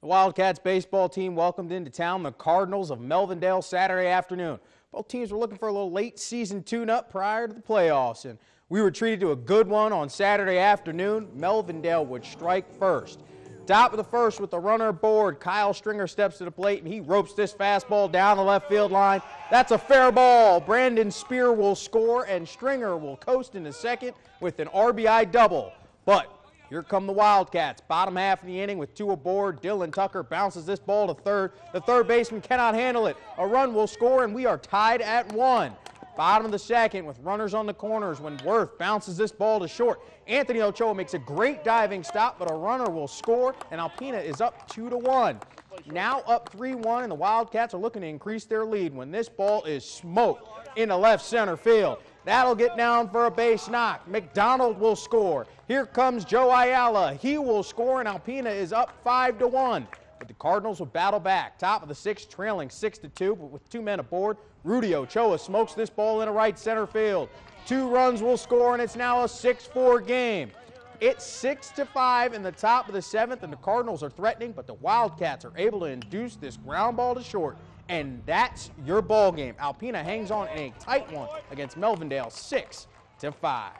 The Wildcats baseball team welcomed into town the Cardinals of Melvindale Saturday afternoon. Both teams were looking for a little late season tune-up prior to the playoffs, and we were treated to a good one on Saturday afternoon. Melvindale would strike first. Top of the first with the runner aboard, Kyle Stringer steps to the plate and he ropes this fastball down the left field line. That's a fair ball. Brandon Spear will score and Stringer will coast into second with an RBI double. But here come the Wildcats. Bottom half of the inning with two aboard. Dylan Tucker bounces this ball to third. The third baseman cannot handle it. A run will score, and we are tied at one. Bottom of the second with runners on the corners when Worth bounces this ball to short. Anthony Ochoa makes a great diving stop, but a runner will score, and Alpena is up 2 to 1. Now up 3 1, and the Wildcats are looking to increase their lead when this ball is smoked into left center field. That'll get down for a base knock. McDonald will score. Here comes Joe Ayala. He will score, and Alpena is up 5 to 1. But the Cardinals will battle back. Top of the sixth, trailing 6 to 2, but with two men aboard, Rudy Ochoa smokes this ball into right center field. Two runs will score, and it's now a 6 4 game. It's 6 to 5 in the top of the seventh, and the Cardinals are threatening, but the Wildcats are able to induce this ground ball to short and that's your ball game. Alpena hangs on in a tight one against Melvindale, six to five.